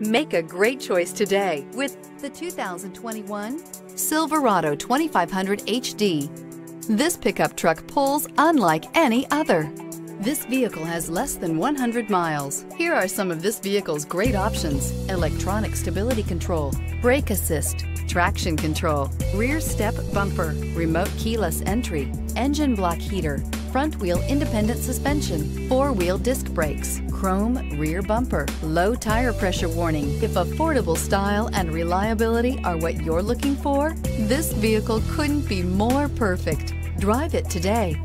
Make a great choice today with the 2021 Silverado 2500 HD. This pickup truck pulls unlike any other. This vehicle has less than 100 miles. Here are some of this vehicle's great options. Electronic stability control, brake assist, traction control, rear step bumper, remote keyless entry, engine block heater, front wheel independent suspension, four wheel disc brakes, chrome rear bumper, low tire pressure warning. If affordable style and reliability are what you're looking for, this vehicle couldn't be more perfect. Drive it today.